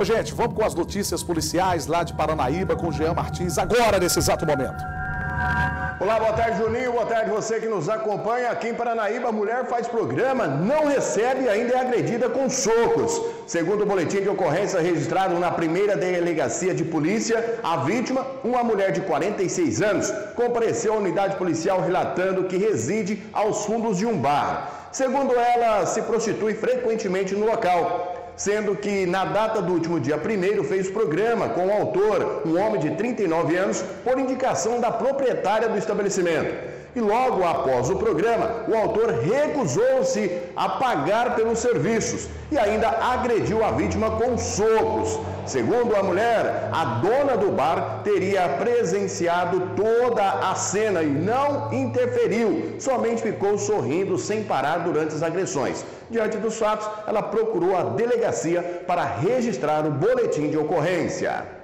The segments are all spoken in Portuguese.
Ô, gente, vamos com as notícias policiais lá de Paranaíba com Jean Martins, agora, nesse exato momento. Olá, boa tarde, Juninho. Boa tarde, você que nos acompanha aqui em Paranaíba. A mulher faz programa, não recebe e ainda é agredida com socos. Segundo o boletim de ocorrência registrado na primeira delegacia de polícia, a vítima, uma mulher de 46 anos, compareceu à unidade policial relatando que reside aos fundos de um bar. Segundo ela, se prostitui frequentemente no local sendo que na data do último dia 1 fez programa com o autor, um homem de 39 anos, por indicação da proprietária do estabelecimento. E logo após o programa, o autor recusou-se a pagar pelos serviços e ainda agrediu a vítima com socos. Segundo a mulher, a dona do bar teria presenciado toda a cena e não interferiu, somente ficou sorrindo sem parar durante as agressões. Diante dos fatos, ela procurou a delegacia para registrar o boletim de ocorrência.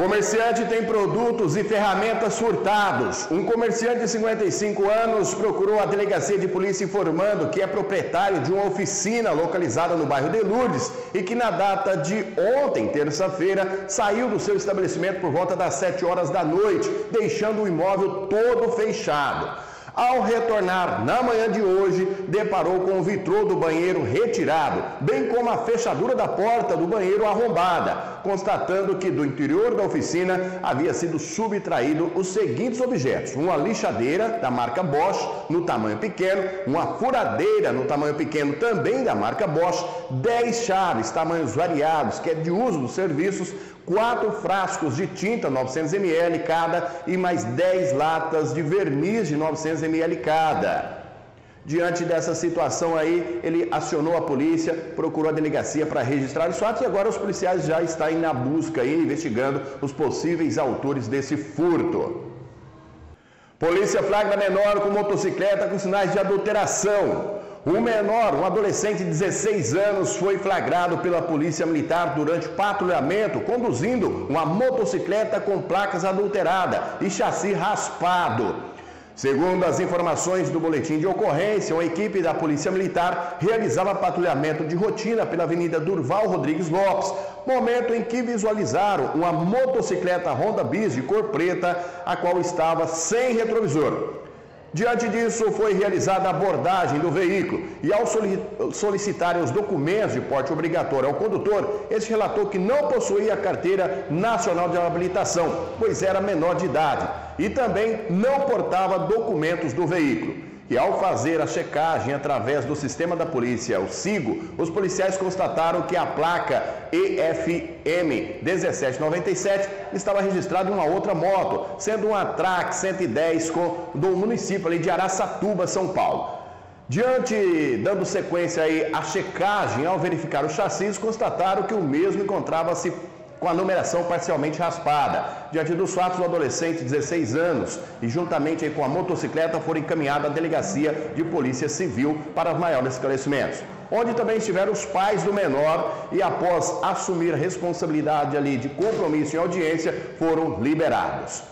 Comerciante tem produtos e ferramentas furtados. Um comerciante de 55 anos procurou a delegacia de polícia informando que é proprietário de uma oficina localizada no bairro de Lourdes e que na data de ontem, terça-feira, saiu do seu estabelecimento por volta das 7 horas da noite, deixando o imóvel todo fechado. Ao retornar na manhã de hoje, deparou com o vitrô do banheiro retirado, bem como a fechadura da porta do banheiro arrombada, constatando que do interior da oficina havia sido subtraído os seguintes objetos: uma lixadeira da marca Bosch no tamanho pequeno, uma furadeira no tamanho pequeno também da marca Bosch, 10 chaves tamanhos variados que é de uso dos serviços, quatro frascos de tinta 900 ml cada e mais 10 latas de verniz de 900 ml cada. Diante dessa situação aí, ele acionou a polícia, procurou a delegacia para registrar os fatos e agora os policiais já estão na busca e investigando os possíveis autores desse furto. Polícia flagra menor com motocicleta com sinais de adulteração. Um menor, um adolescente de 16 anos, foi flagrado pela Polícia Militar durante patrulhamento conduzindo uma motocicleta com placas adulteradas e chassi raspado. Segundo as informações do boletim de ocorrência, uma equipe da Polícia Militar realizava patrulhamento de rotina pela Avenida Durval Rodrigues Lopes, momento em que visualizaram uma motocicleta Honda Bis de cor preta, a qual estava sem retrovisor. Diante disso, foi realizada a abordagem do veículo e, ao solicitarem os documentos de porte obrigatório ao condutor, este relatou que não possuía carteira nacional de habilitação, pois era menor de idade, e também não portava documentos do veículo. E ao fazer a checagem através do sistema da polícia, o SIGO, os policiais constataram que a placa EFM 1797 estava registrada em uma outra moto, sendo uma Track 110 com, do município de Araçatuba, São Paulo. Diante, dando sequência aí à checagem, ao verificar o chassi, constataram que o mesmo encontrava-se com a numeração parcialmente raspada. Diante dos fatos, o adolescente de 16 anos e juntamente com a motocicleta foram encaminhados à delegacia de polícia civil para maiores esclarecimentos. Onde também estiveram os pais do menor e após assumir responsabilidade ali de compromisso em audiência, foram liberados.